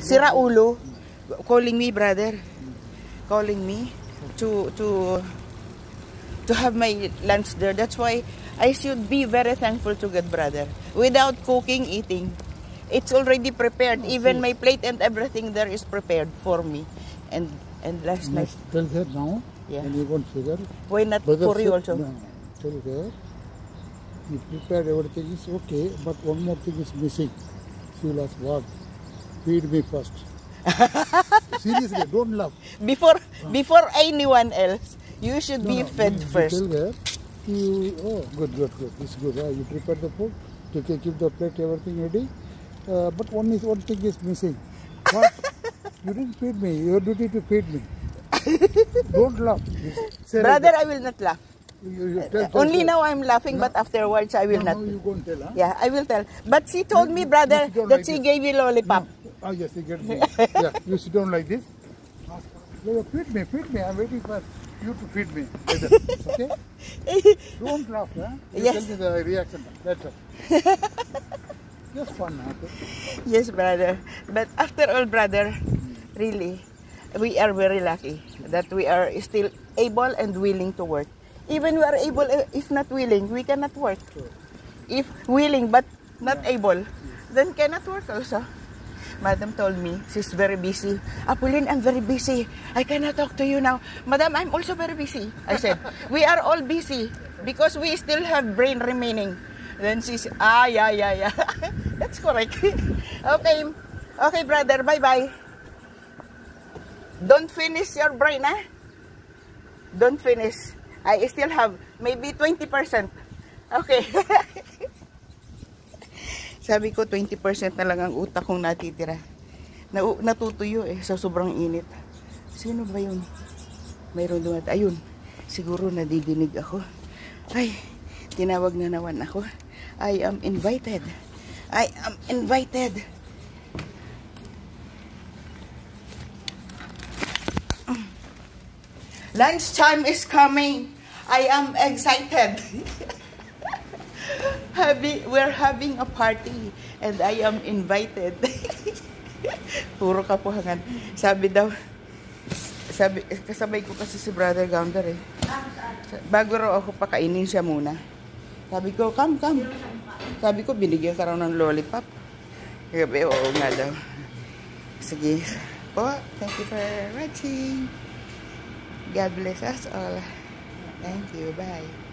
Sira ulo. Calling me, brother. Calling me to to to have my lunch there. That's why I should be very thankful to God, brother. Without cooking, eating. It's already prepared. Even my plate and everything there is prepared for me. And and last night, tell her now, Yeah. and you want sugar? why not Brother for you also? No, tell her, you prepared everything is okay, but one more thing is missing. She ask, what? Feed me first. Seriously, don't laugh. Before before anyone else, you should No, be no, fed first. Tell you, oh, good, good, good. It's good. Ah, you prepare the food, take, keep the plate, everything ready. Uh, but one is one thing is missing. What? you didn't feed me. Your duty to feed me. don't laugh. Say like Brother, that. I will not laugh. You, you tell, tell Only her. now I'm laughing, but afterwards I will No, not. now you go and tell, huh? Yeah, I will tell. But she told me, brother, that like she this. gave you lollipop. Oh, yes, you get me. yeah, you sit down like this. "Yeah, feed me, feed me. I'm waiting for you to feed me. Like Okay? Don't laugh, huh? You Yes. tell me the reaction later. Just fun, okay? Yes, brother. But after all, brother, really, we are very lucky that we are still able and willing to work. Even we are able, if not willing, we cannot work. If willing but not able, then cannot work also. Madam told me she's very busy. Apulin, I'm very busy. I cannot talk to you now. Madam, I'm also very busy. I said, we are all busy because we still have brain remaining. Then she said, ah, yeah, yeah, yeah. That's correct. okay. Okay, brother. Bye-bye. Don't finish your brain, ah. Don't finish. I still have maybe 20%. Okay. Sabi ko, 20% na lang ang utak kong natitira. Na, natutuyo eh, sa sobrang init. Sino ba yun? Mayroon dumat. Ayun, siguro nadidinig ako. Ay, tinawag na naman ako. I am invited. I am invited. Lunch time is coming. I am excited. Happy, we're having a party and I am invited. Puro kapuhangan. Sabi daw, sabi, kasabay ko kasi si Brother Gounder eh. Bago raw ako pakainin siya muna. Sabi ko, come, come. Sabi ko, binigyan ka raw ng lollipop. Sabi, oo nga daw. Sige. Po, thank you for watching. God bless us all. Thank you. Bye.